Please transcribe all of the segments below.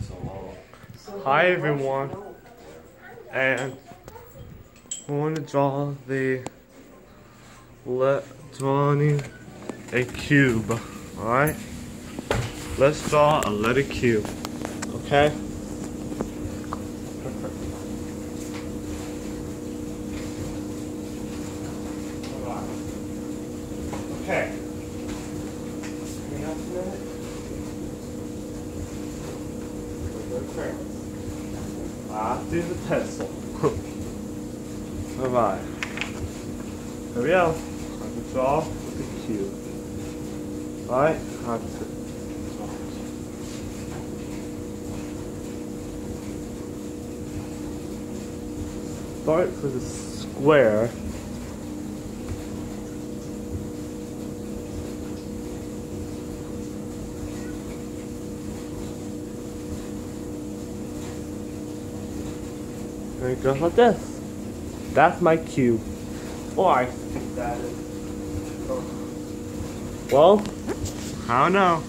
Uh, hi everyone, and I want to draw the let drawing a cube. All right, let's draw a letter cube. Okay. Okay. Ah, do the pencil. bye bye. Here we go. I can draw with the cube. Alright, to Start with a square. And it goes like this. That's my cube. Or oh, I think that is. Well, I don't know.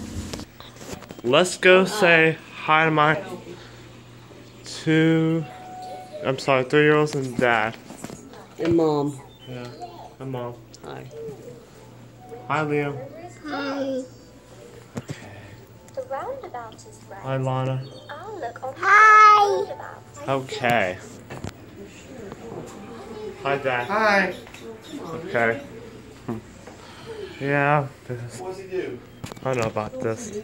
Let's go oh, uh, say hi to my two, I'm sorry, three year olds and dad. And mom. Yeah, and mom. Hi. Hi, Liam. Hi. Okay. The roundabout is right. Hi, Lana. I'll look on Hi. the roundabout. Okay. Hi, Dad. Hi. Okay. Yeah. This, What does he do? I don't know about this.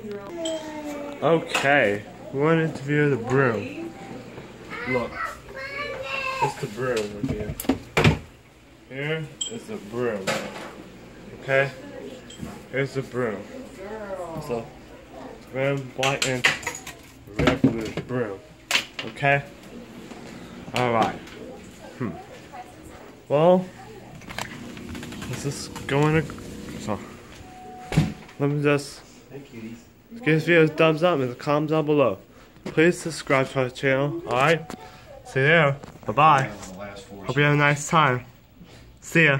Okay. We want to interview the broom. Look. It's the broom here. Here is the broom. Okay? Here's the broom. So, red, white, and red, blue broom. Okay? Alright. Hmm. Well, is this going to. So, let me just give this video a thumbs up and a comment down below. Please subscribe to our channel. Alright? See you there. Bye bye. The last four Hope you have a nice time. See ya.